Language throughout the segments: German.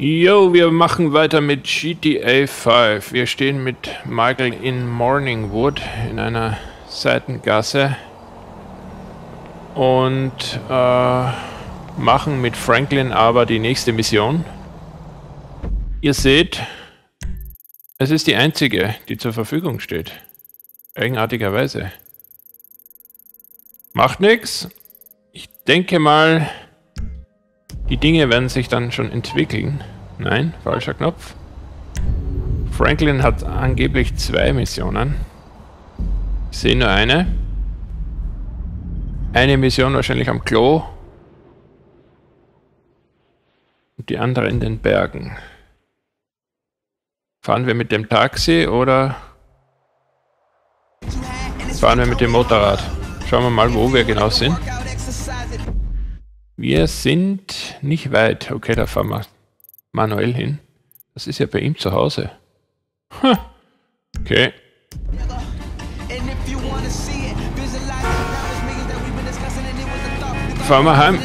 Jo, wir machen weiter mit GTA 5. Wir stehen mit Michael in Morningwood in einer Seitengasse und äh, machen mit Franklin aber die nächste Mission. Ihr seht, es ist die einzige, die zur Verfügung steht. Eigenartigerweise. Macht nichts. Ich denke mal, die Dinge werden sich dann schon entwickeln. Nein, falscher Knopf. Franklin hat angeblich zwei Missionen. Ich sehe nur eine. Eine Mission wahrscheinlich am Klo. Und die andere in den Bergen. Fahren wir mit dem Taxi oder fahren wir mit dem Motorrad? Schauen wir mal, wo wir genau sind. Wir sind nicht weit. Okay, da fahren wir manuell hin. Das ist ja bei ihm zu Hause. Hm. Okay. Fahren wir heim.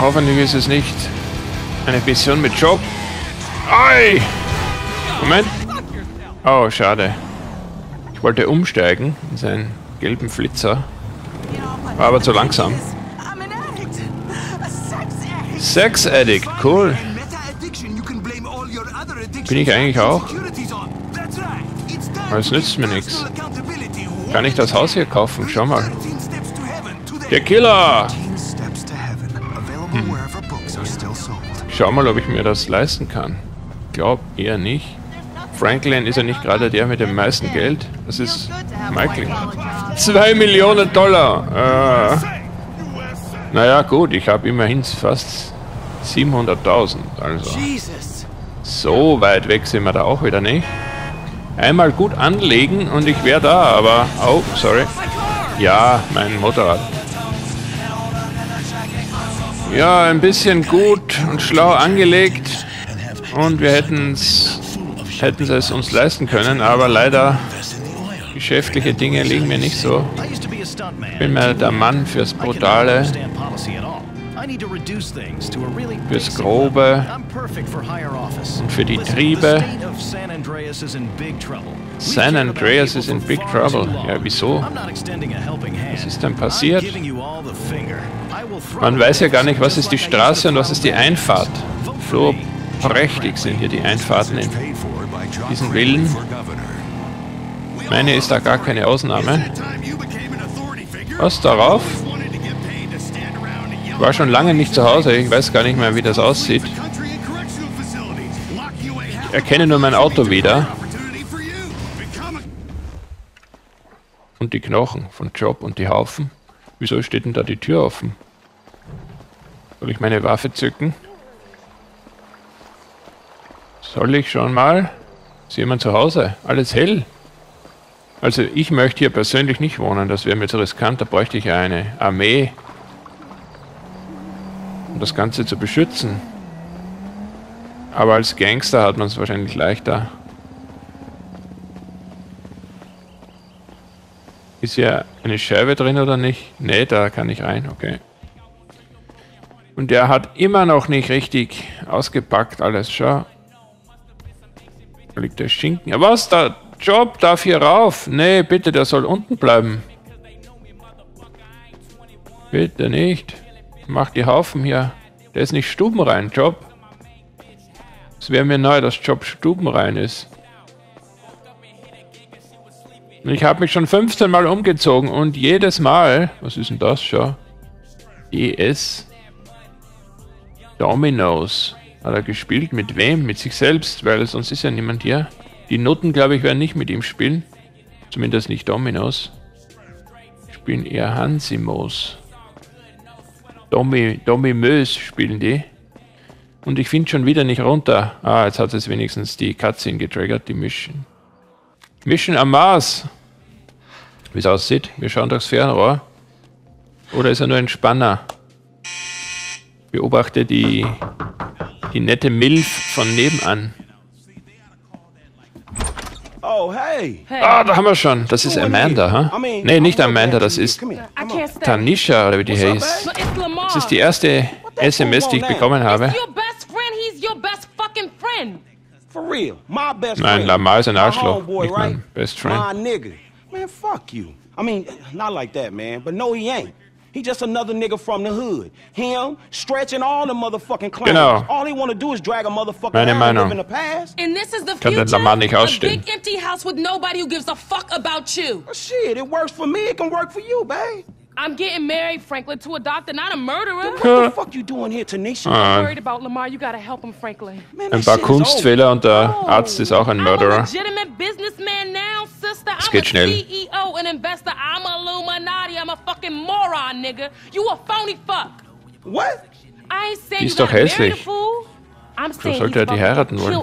Hoffentlich ist es nicht eine Mission mit Job. Ei! Moment. Oh, schade. Ich wollte umsteigen in seinen gelben Flitzer. War aber zu langsam. Sex Addict, cool. Bin ich eigentlich auch? Aber es nützt mir nichts. Kann ich das Haus hier kaufen? Schau mal. Der Killer! Hm. Schau mal, ob ich mir das leisten kann. Glaub eher nicht. Franklin ist ja nicht gerade der mit dem meisten Geld. Das ist Michael. Zwei Millionen Dollar. Äh, naja, gut, ich habe immerhin fast 700.000. Also. So weit weg sind wir da auch wieder nicht. Einmal gut anlegen und ich wäre da, aber... Oh, sorry. Ja, mein Motorrad. Ja, ein bisschen gut und schlau angelegt und wir hätten es hätten sie es uns leisten können, aber leider geschäftliche Dinge liegen mir nicht so. Ich bin mehr der Mann fürs Brutale, fürs Grobe und für die Triebe. San Andreas ist in Big Trouble. Ja, wieso? Was ist denn passiert? Man weiß ja gar nicht, was ist die Straße und was ist die Einfahrt. So prächtig sind hier die Einfahrten in diesen Villen. Meine ist da gar keine Ausnahme. Was darauf? War schon lange nicht zu Hause, ich weiß gar nicht mehr, wie das aussieht. Ich erkenne nur mein Auto wieder. Und die Knochen von Job und die Haufen. Wieso steht denn da die Tür offen? Soll ich meine Waffe zücken? Soll ich schon mal? Ist jemand zu Hause? Alles hell? Also ich möchte hier persönlich nicht wohnen, das wäre mir zu riskant, da bräuchte ich ja eine Armee, um das Ganze zu beschützen. Aber als Gangster hat man es wahrscheinlich leichter. Ist hier eine Scheibe drin oder nicht? Ne, da kann ich rein, okay. Und der hat immer noch nicht richtig ausgepackt alles, schau. Da liegt der Schinken. Was? Der Job darf hier rauf. Nee, bitte, der soll unten bleiben. Bitte nicht. Mach die Haufen hier. Der ist nicht stubenrein, Job. Es wäre mir neu, dass Job stubenrein ist. Ich habe mich schon 15 Mal umgezogen und jedes Mal... Was ist denn das schon? ES. Dominoes. Hat er gespielt? Mit wem? Mit sich selbst, weil sonst ist ja niemand hier. Die Noten, glaube ich, werden nicht mit ihm spielen. Zumindest nicht Dominos. Spielen eher Hansimos. Domi, Domimös spielen die. Und ich finde schon wieder nicht runter. Ah, jetzt hat es wenigstens die Cutscene getriggert, die Mission. Mission am Mars. Wie es aussieht. Wir schauen durchs Fernrohr. Oder ist er nur ein Spanner? Beobachte die die nette Milf von nebenan. Oh, hey. Ah, da haben wir schon. Das ist Amanda, ha? Nee, nicht Amanda, das ist. Tanisha, oder wie die heißt. Das ist die erste SMS, die ich bekommen habe. It's your best friend. He's your best fucking friend. For real. My best Nein, friend. Lamar ist ein Arschloch, nicht mein right? best friend. Man, fuck you. I mean, not like that, man. But no, he ain't. He just another nigga from the hood. Him, stretching all the motherfucking clowns. Genau. All he wanna do is drag a motherfucker Meine down and Meinung. live in the past. And this is the Kann future. den Lamar nicht a big empty house with nobody who gives a fuck about you. Well, shit, it works for me. It can work for you, babe. I'm getting married, Franklin, to a doctor, not a murderer. What the fuck you doing here, Tanisha? Ah, worried about Lamar. You gotta help him, Franklin. Man, ein paar shit is over. Kunstfehler und der Arzt ist auch ein I'm a Mörderer. legitimate businessman now, sister. I'm geht a schnell. CEO, an investor. I'm a Illuminati. I'm a fucking moron, nigga. You a phony fuck. What? I ain't saying Die ist doch hässlich. I'm saying sollte er die heiraten wollen.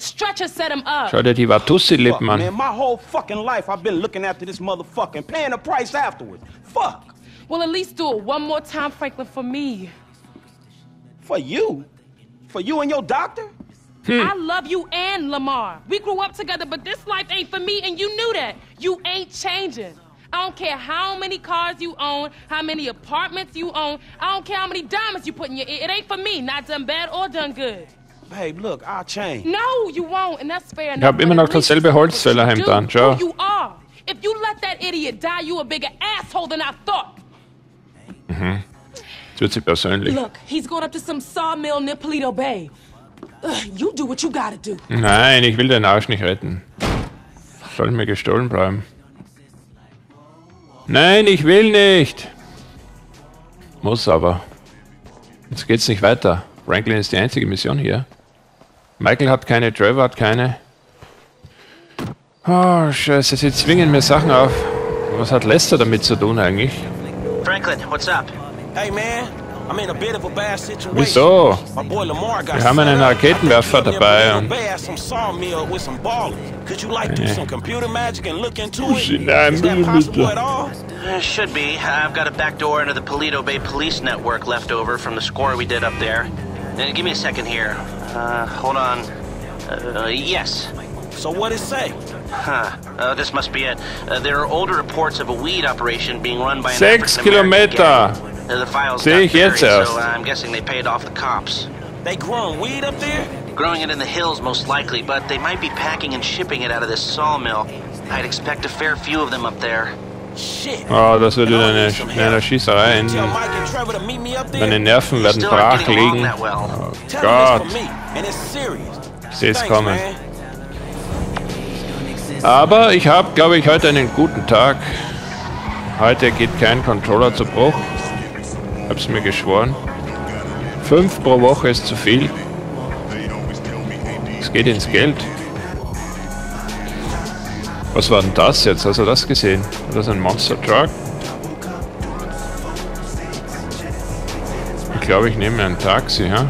Over that deal and him put on with Stretcher set him up. Schau dir die Fuck, Watussi-Lippen man, my whole fucking life I've been looking after this motherfucker and paying the price afterwards. Fuck. Well, at least do it one more time, Franklin, for me. For you? For you and your doctor? I love you and Lamar. We grew up together, but this life ain't for me, and you knew that. You ain't changing. I don't care how many cars you own, how many apartments you own. I don't care how many diamonds you put in your ear. It ain't for me, not done bad or done good. Babe, look, I'll change. No, you won't, and that's fair enough. Ich habe immer noch dasselbe Holzfällerhemd an. Schau. Who you are. If you let that idiot die, you a bigger asshole than I thought. Jetzt wird sie persönlich. Look, he's going up to some sawmill near Polito Bay. Ugh, you do what you gotta do. Nein, ich will den Arsch nicht retten. Soll mir gestohlen bleiben. Nein, ich will nicht. Muss aber. Jetzt geht's nicht weiter. Franklin ist die einzige Mission hier. Michael hat keine, Trevor hat keine. Oh, scheiße, sie zwingen mir Sachen auf. Was hat Lester damit zu tun eigentlich? Franklin, what's up? Hey, man, I'm in a bit of a bad situation. Wieso? Wir haben einen. Raketenwerfer dabei und- be at some sawmill with some ballers. Could you like do some computer magic and look into it? Nein, Is that bitte, possible bitte. at all? Uh, should be. I've got a back door into the Polito Bay Police Network left over from the score we did up there. Uh, give me a second here. Uh, hold on. Uh, yes. So what it say? Huh. Uh, this must be it. Uh, there are older reports of a weed operation being run by an Sechs African-American Kilometer. gang. Uh, the files Sehe got buried, so uh, I'm guessing they paid off the cops. They growing weed up there? Growing it in the hills, most likely, but they might be packing and shipping it out of this sawmill. I'd expect a fair few of them up there. Oh, das I eine, help. Schießerei enden. Meine Nerven werden brach liegen. Oh Gott. serious. Seh's Thanks, kommen. Aber ich habe, glaube ich, heute einen guten Tag. Heute geht kein Controller zu Bruch. Hab's mir geschworen. Fünf pro Woche ist zu viel. Es geht ins Geld. Was war denn das jetzt? Hast du das gesehen? War das ein Monster Truck? Ich glaube, ich nehme mir ein Taxi, ja?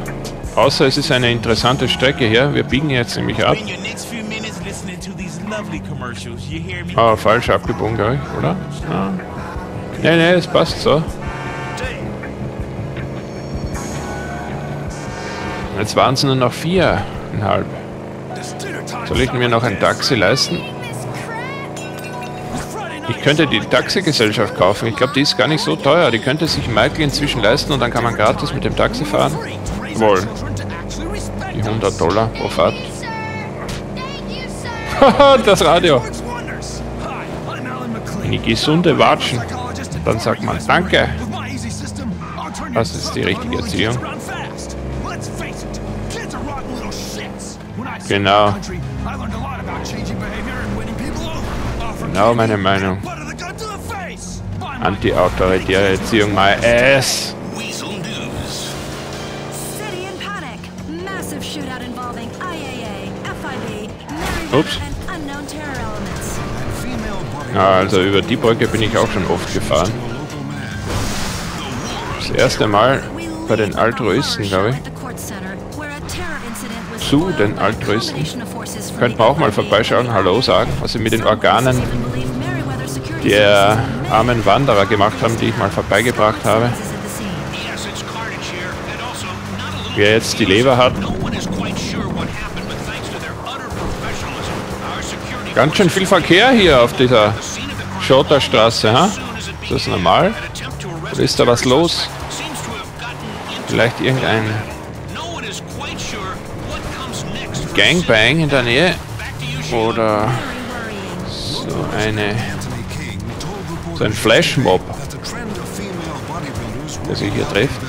Außer es ist eine interessante Strecke hier. Wir biegen jetzt nämlich ab. Ah, falsch abgebogen, glaube ich, oder? Ah. Nee, nee, es passt so. Jetzt waren es nur noch viereinhalb. Soll ich mir noch ein Taxi leisten? Ich könnte die Taxigesellschaft kaufen. Ich glaube, die ist gar nicht so teuer. Die könnte sich Michael inzwischen leisten und dann kann man gratis mit dem Taxi fahren. Wohl. Die 100 Dollar pro Fahrt. Haha, das Radio. Die gesunde Watschen, dann sagt man Danke. Das ist die richtige Erziehung. Genau. Genau meine Meinung. Anti-autoritäre Erziehung, my ass. Ups. also über die Brücke bin ich auch schon oft gefahren. Das erste Mal bei den Altruisten, glaube ich. Zu den Altruisten. Könnten wir auch mal vorbeischauen, Hallo sagen, was sie mit den Organen der armen Wanderer gemacht haben, die ich mal vorbeigebracht habe. Wer jetzt die Leber hat, Ganz schön viel Verkehr hier auf dieser Schotterstraße, ha? Ist das normal? Oder ist da was los? Vielleicht irgendein Gangbang in der Nähe? Oder so eine so ein Flashmob, der sich hier trifft.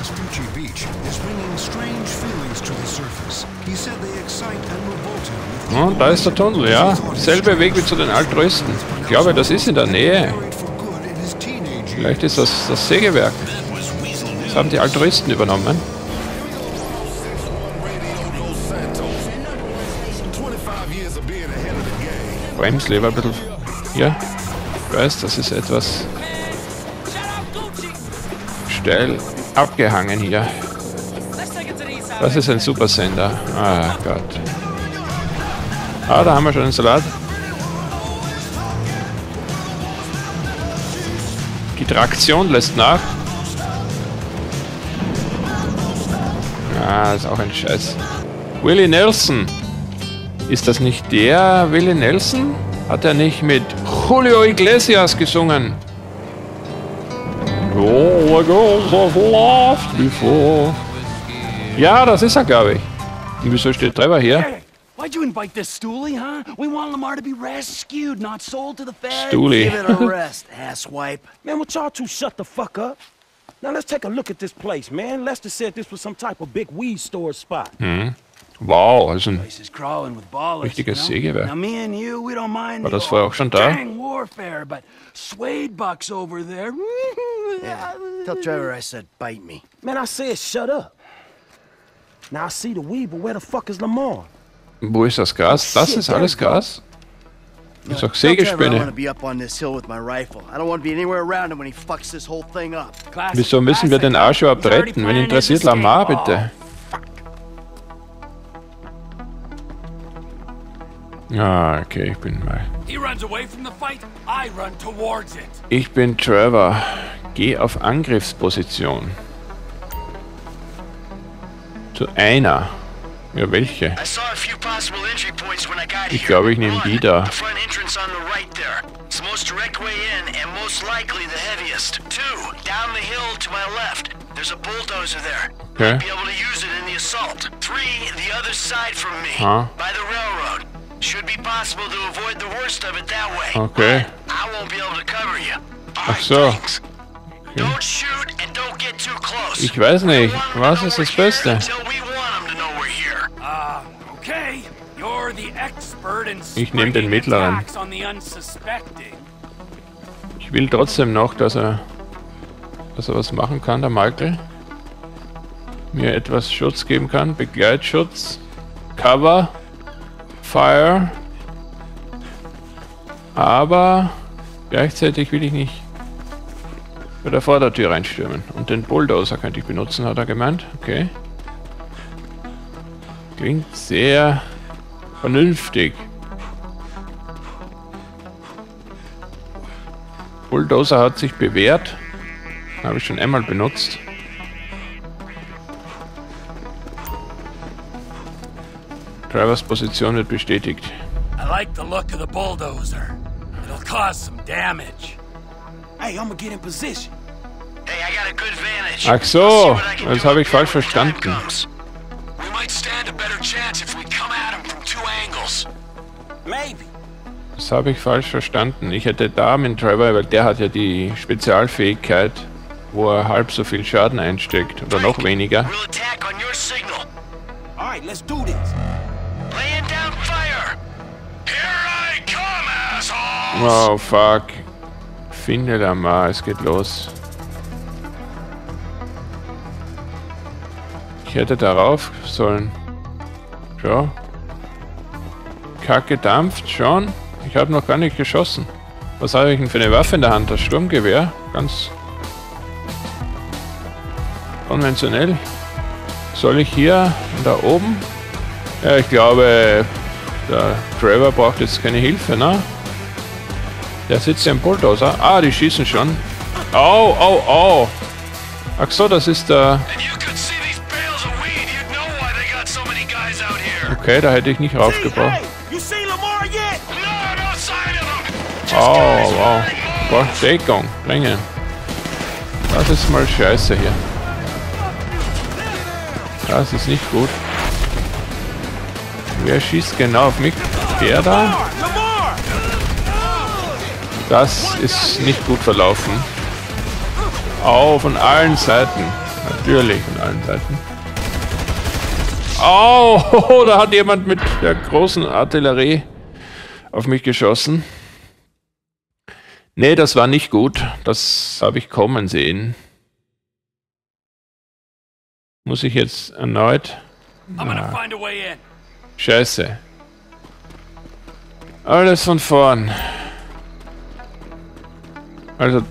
Und da ist der Tunnel, ja. Selbe Weg wie zu den Altruisten. Ich glaube, das ist in der Nähe. Vielleicht ist das das Sägewerk. Das haben die Altruisten übernommen. Bremsleber ein bisschen. Ja. Ich weiß, das ist etwas steil abgehangen hier. Das ist ein Supersender. Ah Gott. Ah, da haben wir schon einen Salat. Die Traktion lässt nach. Ah, ist auch ein Scheiß. Willie Nelson. Ist das nicht der Willie Nelson? Hat er nicht mit Julio Iglesias gesungen? Oh, the girls have laughed before. Ja, das ist er, glaube ich. Und wieso steht Trevor hier? Why'd you invite this stoolie, huh? We want Lamar to be rescued, not sold to the feds. Stoolie. Give it a rest, asswipe. Man, would y'all two shut the fuck up? Now let's take a look at this place, man. Lester said this was some type of big weed store spot. Wow, also ein Place is crawling with ballers. Richtiges? Sägewerk. Now me and you, we don't mind War das vorher auch schon da? gang warfare, but Suede Buck's over there. Yeah, tell Trevor I said bite me. Man, I said shut up. Now I see the weed, but where the fuck is Lamar? Wo ist das Gas? Das ist alles Gas? Das ist doch Tell Trevor I want to Sägespinne. be up on this hill with my rifle. I don't want to be anywhere around him when he fucks this whole thing up. Classic, Wieso müssen wir den Arsch überhaupt retten? Wen interessiert. Lamar Oh, bitte? Ah, okay, ich bin mal. He runs away from the fight, I run towards it. Ich bin Trevor. Geh auf Angriffsposition. Zu einer. Ja, welche? I saw a few possible entry points when I got Ich here. glaube, ich nehme die da. The front entrance on the right there. It's the most direct way in and most likely the heaviest. Two, down the hill to my left. There's a bulldozer there. Okay. Might be able to use it in the assault. Three, the other side from me. Huh? Should be possible to avoid the worst of it that way. Okay. I won't be able to cover you. Ach so. thanks. Don't shoot and don't get too close. Ich weiß nicht. Was know ist das Beste? Until we want 'em to know we're here. Ah, okay. You're the expert in Ich nehm den mittleren. Ich will trotzdem noch, dass er, dass er was machen kann, der Michael. Mir etwas Schutz geben kann. Begleitschutz. Cover. Fire. Aber gleichzeitig will ich nicht bei der Vordertür reinstürmen. Und den Bulldozer könnte ich benutzen, hat er gemeint. Okay. Klingt sehr vernünftig. Bulldozer hat sich bewährt. Habe ich schon einmal benutzt. Drivers Position wird bestätigt. I like the look of the bulldozer. It'll cause some damage. Hey, I'm gonna get in position. Hey, I got a good vantage. Ach so, das habe ich falsch verstanden. We might stand a better chance if we come at him from two angles. Maybe. Das habe ich falsch verstanden. Ich hätte da mit Trevor, weil der hat ja die Spezialfähigkeit, wo er halb so viel Schaden einsteckt oder noch weniger. We'll attack on your signal. All right, let's do this. Oh fuck. Finde Lamar, es geht los. Ich hätte darauf sollen. Schau. Kacke dampft schon. Ich habe noch gar nicht geschossen. Was habe ich denn für eine Waffe in der Hand? Das Sturmgewehr? Ganz konventionell. Soll ich hier da oben? Ja, ich glaube, der Trevor braucht jetzt keine Hilfe, ne? Der sitzt ja im Bulldozer. Ah, die schießen schon. Au, au, au. Ach so, das ist der... Out here. Okay, da hätte ich nicht no, Oh, wow. Boah, Deckung. Bringen. Das ist mal scheiße hier. Das ist nicht gut. Wer schießt genau auf mich? Der da? Das ist nicht gut verlaufen. Au, von allen Seiten. Natürlich von allen Seiten. Au, da hat jemand mit der großen Artillerie auf mich geschossen. Nee, das war nicht gut. Das habe ich kommen sehen. Muss ich jetzt erneut? Ah. Scheiße. Alles von vorn. Also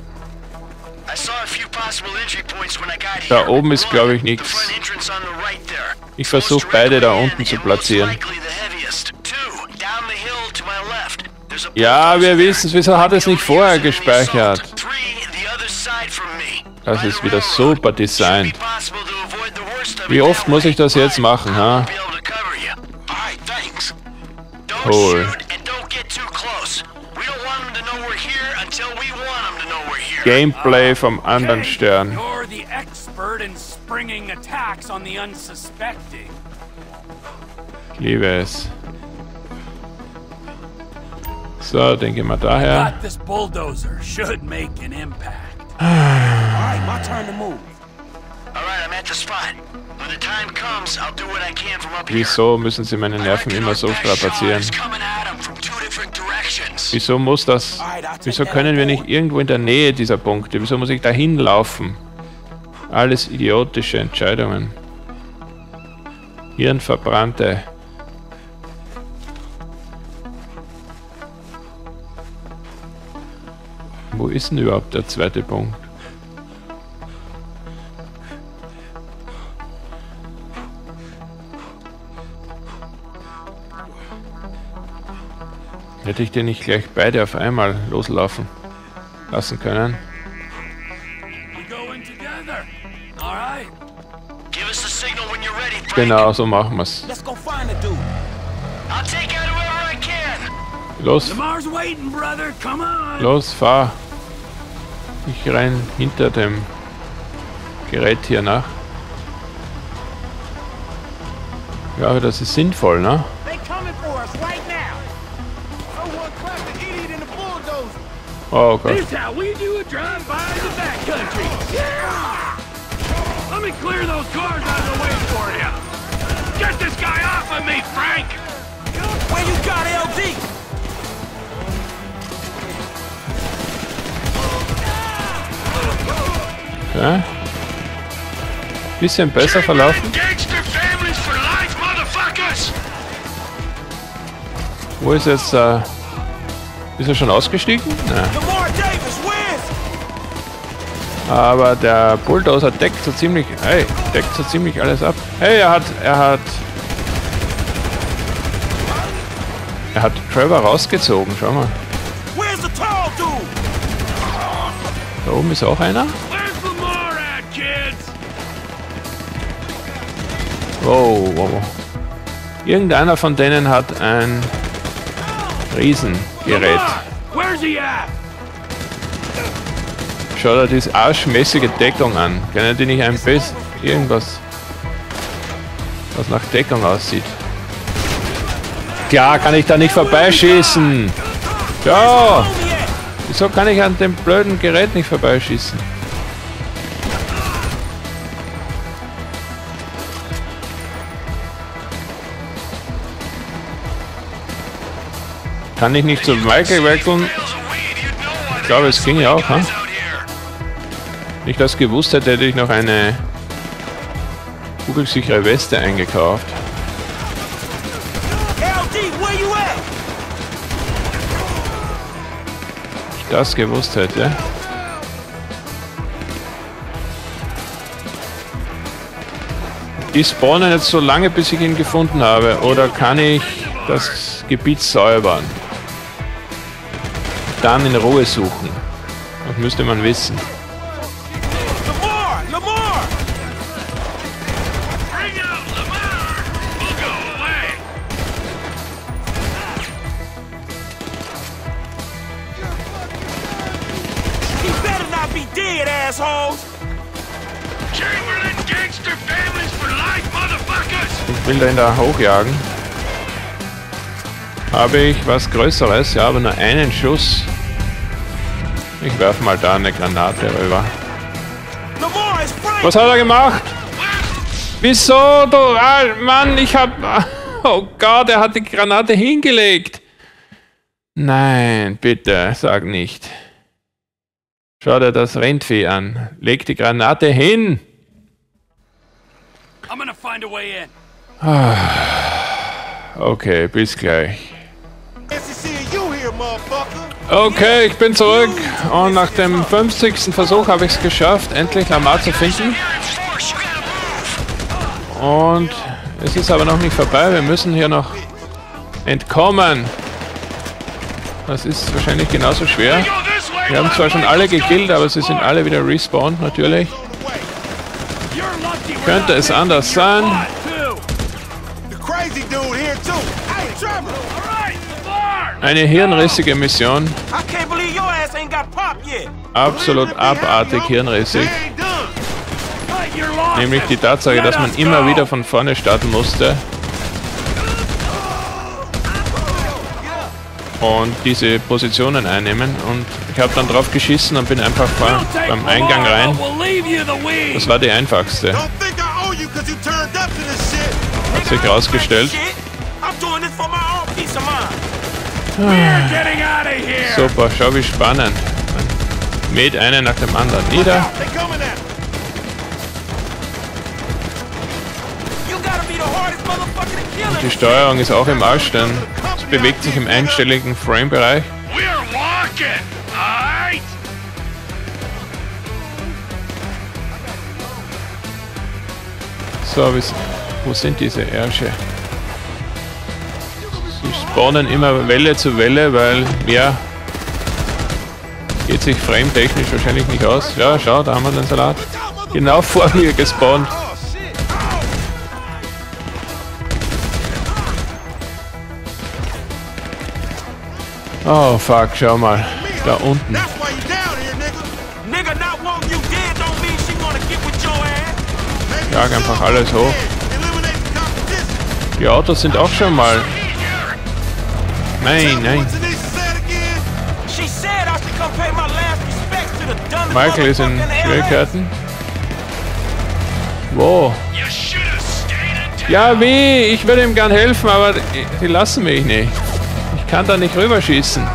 da oben ist glaube ich nichts. Ich versuche beide da unten zu platzieren. Ja, wir wissen wieso hat es nicht vorher gespeichert? Das ist wieder super Design. Wie oft muss ich das jetzt machen, ha? Cool. Gameplay vom anderen Stern. Ich liebe es. So, denke mal daher. This bulldozer should make an impact. Alright, my turn to move. Alright, I'm at the spot. When the time comes, I'll do what I can from up here. Wieso müssen sie meine Nerven immer so strapazieren? Wieso muss das? Wieso können wir nicht irgendwo in der Nähe dieser Punkte? Wieso muss ich da hinlaufen? Alles idiotische Entscheidungen. Hirnverbrannte. Wo ist denn überhaupt der zweite Punkt? Hätte ich den nicht gleich beide auf einmal loslaufen lassen können? Genau, so machen wir's. Los. Los, fahr. Ich renn hinter dem Gerät hier nach. Ja, das ist sinnvoll, ne? Oh Gott. This how we do a drive-by in the backcountry. Yeah! Let me clear those cars out of the way for you. Get this guy off of me, Frank! Where you got LD? Okay. Bisschen besser verlaufen. Wo ist jetzt äh, Ist er schon ausgestiegen? Nein. Aber der Bulldozer deckt so ziemlich. Hey, deckt so ziemlich alles ab. Hey, er hat. Er hat. Er hat Trevor rausgezogen, schau mal. Da oben ist auch einer. Wow, wow. Irgendeiner von denen hat ein Riesengerät. Schau dir diese arschmäßige Deckung an. Können die nicht ein bisschen irgendwas, was nach Deckung aussieht? Klar kann ich da nicht vorbeischießen. Ja. Wieso kann ich an dem blöden Gerät nicht vorbeischießen? Kann ich nicht zu Michael wechseln? Ich glaube, es ging ja auch, hm? Wenn ich das gewusst hätte, hätte ich noch eine kugelsichere Weste eingekauft. Wenn ich das gewusst hätte. Die spawnen jetzt so lange, bis ich ihn gefunden habe. Oder kann ich das Gebiet säubern? dann in Ruhe suchen. Das müsste man wissen. Ich will den da hochjagen. Habe ich was Größeres? Ja, aber nur einen Schuss. Ich werfe mal da eine Granate rüber. Was hat er gemacht? Wieso, du... Ah, Mann, ich hab... Oh Gott, er hat die Granate hingelegt. Nein, bitte, sag nicht. Schau dir das Rentvieh an. Leg die Granate hin. I'm gonna find a way in. Okay, bis gleich. Okay, ich bin zurück. Und nach dem 50. Versuch habe ich es geschafft, endlich Lamar zu finden. Und es ist aber noch nicht vorbei. Wir müssen hier noch entkommen. Das ist wahrscheinlich genauso schwer. Wir haben zwar schon alle gekillt, aber sie sind alle wieder respawned natürlich. Könnte es anders sein? Eine hirnrissige Mission. Absolut abartig hirnrissig. Nämlich die Tatsache, dass man immer wieder von vorne starten musste. Und diese Positionen einnehmen. Und ich habe dann drauf geschissen und bin einfach beim Eingang rein. Das war die einfachste. Hat sich rausgestellt. Super, schau wie spannend. Man mäht einen nach dem anderen nieder. Kill Die Steuerung ist auch im Arsch, denn es bewegt sich im einstelligen Frame-Bereich. So, wo sind diese Ärsche? Sie spawnen immer Welle zu Welle, weil mehr geht sich frame-technisch wahrscheinlich nicht aus. Ja, schau, da haben wir den Salat. Genau vor mir gespawnt. Oh fuck, schau mal. Da unten. Jag einfach alles hoch. Die Autos sind auch schon mal. Nein, nein. Michael ist in. Schwierigkeiten. Wo? Ja, wie? Ich würde ihm gern helfen, aber die, lassen mich nicht. Ich kann da nicht rüberschießen.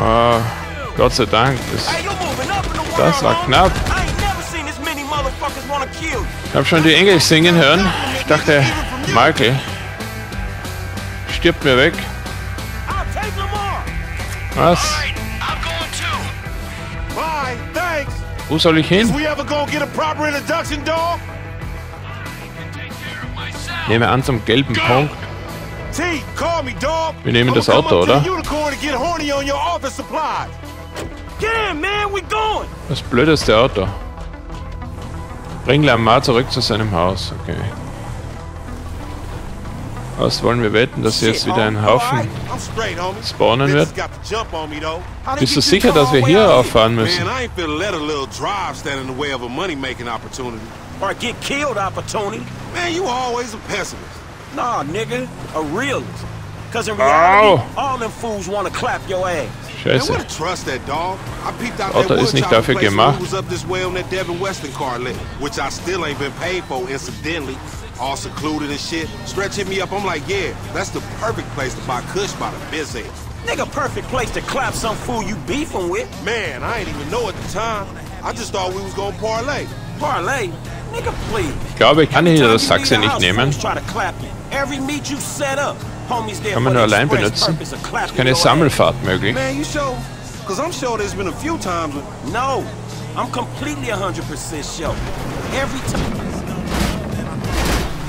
Oh, Gott sei Dank. Das, Das war knapp. Ich habe schon die Engel singen hören. Ich dachte, Michael stirbt mir weg. Was? Wo soll ich hin? Nehme an zum gelben Punkt. Wir nehmen das Auto, oder? Das blödeste Auto. Bring Lamar zurück zu seinem Haus. Okay. Was wollen wir wetten, dass jetzt wieder ein Haufen spawnen wird? Bist du sicher, dass wir hier rauffahren müssen? Man, I ain't finna let a little drive stand in the way of a money-making opportunity. Or get killed opportunity. Man, you always a pessimist. Nah, nigga. A realist. Cause in Ow. reality, all them fools wanna clap your ass. Scheiße. Auto ist nicht dafür gemacht. All secluded and shit. Stretch hit me up. I'm like, yeah, that's the perfect place to buy Kush by the biz ass. Nigga, perfect place to clap some fool you beefing with. Man, I ain't even know at the time. I just thought we was gonna parlay. Parlay. Nigga, please. Ich glaube, ich kann hier das Sachse nicht nehmen. fools Try to clap you. Every meet you set up. Kann man nur allein benutzen. Ist keine. Sammelfahrt möglich. Man, you sure? Cause I'm sure there's been a few times when No, I'm completely 100% sure. Every time.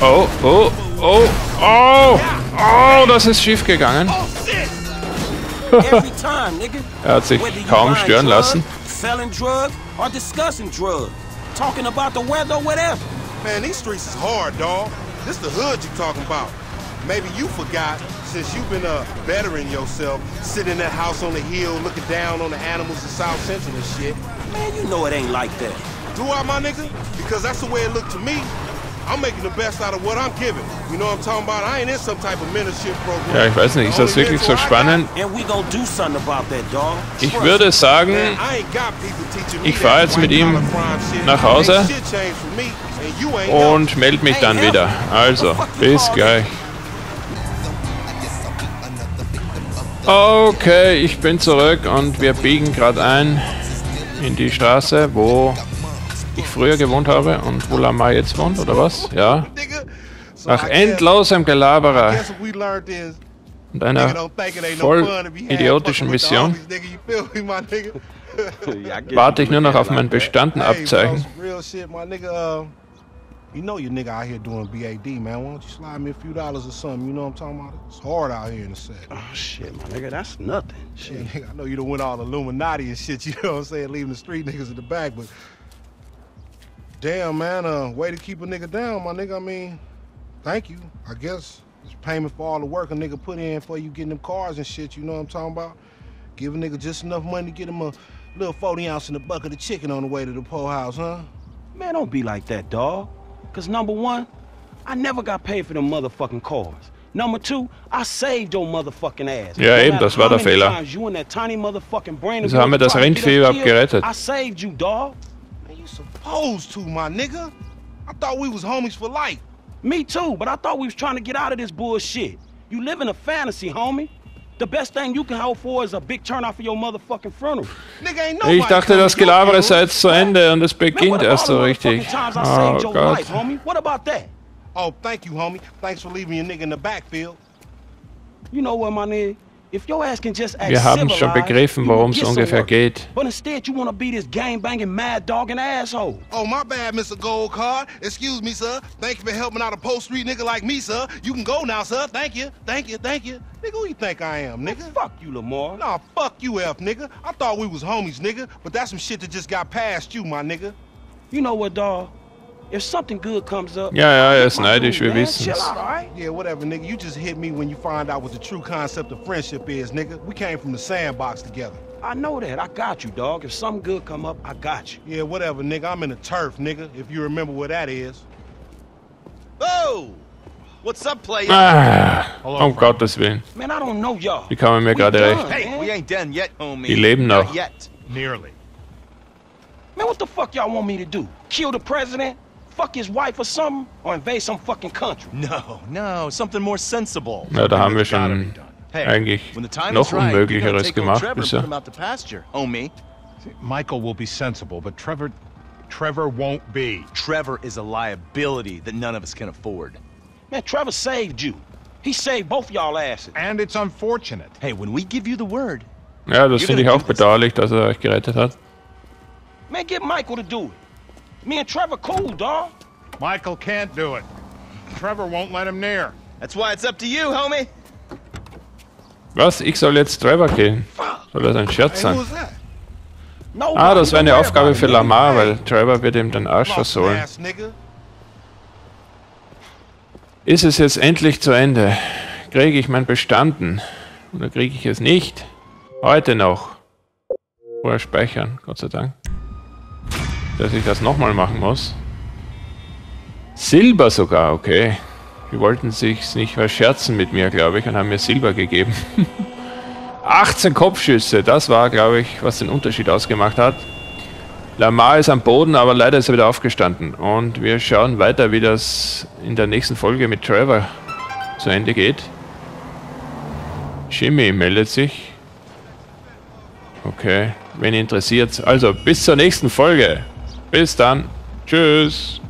Oh, oh, oh, oh, oh, das ist schief gegangen. Every time, nigga. Er hat sich kaum stören lassen. Selling drugs or discussing drugs. Talking about the weather or whatever. Man, these streets is hard, dog. This the hood you talking about. Maybe you forgot since you've been uh, bettering yourself, sitting in that house on the hill, looking down on the animals in South Central and shit. Man, you know it ain't like that. Do I, my nigga? Because that's the way it looked to me. I'm making the best out of what I'm giving. You know what I'm talking about? I ain't in some type of mentorship program. Ja, ich weiß nicht, ist das wirklich so spannend? And we gonna do something about that, dog. Ich würde sagen, I ain't got people teaching me ich fahre jetzt mit ihm collar crime shit. nach Hause Ain't shit changed for me, and you ain't und melde mich dann wieder. Also, bis gleich. Okay, ich bin zurück und wir biegen gerade ein in die Straße, wo ich früher gewohnt habe und wo Lamar jetzt wohnt, oder was? Ja. Nach endlosem Gelaberer und einer voll idiotischen Mission warte ich nur noch auf mein Bestandenabzeichen. You know your nigga out here doing BAD, man. Why don't you slide me a few dollars or something? You know what I'm talking about? It's hard out here in the set. Oh shit, my nigga, that's nothing. Shit, nigga, I know you done went all Illuminati and shit. You know what I'm saying? Leaving the street niggas in the back, but damn, man, uh, way to keep a nigga down, my nigga. I mean, thank you. I guess it's payment for all the work a nigga put in for you getting them cars and shit. You know what I'm talking about? Give a nigga just enough money to get him a little 40 ounce in a bucket of chicken on the way to the po house, huh? Man, don't be like that, dog. Cause number one, I never got paid for them motherfucking cars. Number two, I saved your motherfucking ass. Ja, eben, das war der Fehler. times You and that tiny motherfucking brain of haben wir das tried Rindvieh überhaupt gerettet. I saved you, dog. Man, you supposed to, my nigga. I thought we was homies for life. Me too, but I thought we was trying to get out of this bullshit. You live in a fantasy, homie. The best thing you can hope for is a big turnout for your motherfucking funeral. Nigga, ain't nobody Ich dachte, coming das to your Gelabere funeral. sei jetzt zu Ende und es Man, beginnt about erst so richtig. motherfucking times I Oh saved your Gott. life, homie? What about that? Oh, thank you, homie. Thanks for leaving your nigga in the backfield. You know what, my nigga? If your ass can just act Wir haben schon civilized, begriffen, you worum es ungefähr geht. But instead, you want to be this gang-banging, mad-dogging asshole. Oh, my bad, Mr. Gold Card. Excuse me, sir. Thank you for helping out a post street nigga like me, sir. You can go now, sir. Thank you. Thank you. Thank you. Nigga, who you think I am, nigga? Fuck you, Lamar. Nah, fuck you, F, nigga. I thought we was homies, nigga. But that's some shit that just got past you, my nigga. You know what, dawg? If something good comes up, Ja, ja, er I'll ist get my neidisch, wir man. wissen's. Out, all right? Yeah, whatever, nigga. You just hit me when you find out what the true concept of friendship is, nigga. We came from the sandbox together. I know that. I got you, dog. If something good come up, I got you. Yeah, whatever, nigga. I'm in the turf, nigga, if you remember where that is. Oh! What's up, player? Ah, um Gottes Willen. Man, I don't know y'all. Die kamen mir We gerade done, recht. Hey, we ain't done yet, homie. Die leben Not yet. Nearly. Man, what the fuck y'all want me to do? Kill the president? Fuck his wife or something? Or invade some fucking country? No, no, something more sensible. Ja, da haben wir Gotta schon done. Hey, eigentlich when the time noch is right, Unmöglicheres take gemacht bisher. him out to pasture, homie. Michael will be sensible, but Trevor, Trevor won't be. Trevor is a liability that none of us can afford. Man, Trevor saved you. He saved both y'all asses. And it's unfortunate. Hey, when we give you the word, Ja, das You're finde ich gonna auch do bedauerlich, dass er euch gerettet hat. Man, get Michael to do it. Me and Trevor cool, dog. Michael can't do it. Trevor won't let him near. that's why it's up to you, homie. Was? Ich soll jetzt Trevor killen? Soll das ein Scherz sein? Ah, das wäre eine Aufgabe für it, Lamar, weil Trevor wird ihm den Arsch versohlen. Ist es jetzt endlich zu Ende? Kriege ich mein Bestanden? Oder kriege ich es nicht? Heute noch. Vorher speichern, Gott sei Dank. Dass ich das nochmal machen muss. Silber sogar, okay. Die wollten sich's nicht verscherzen mit mir, glaube ich, und haben mir Silber gegeben. 18 Kopfschüsse, das war, glaube ich, was den Unterschied ausgemacht hat. Lamar ist am Boden, aber leider ist er wieder aufgestanden. Und wir schauen weiter, wie das in der nächsten Folge mit Trevor zu Ende geht. Jimmy meldet sich. Okay, wen interessiert Also, bis zur nächsten Folge. Bis dann. Tschüss.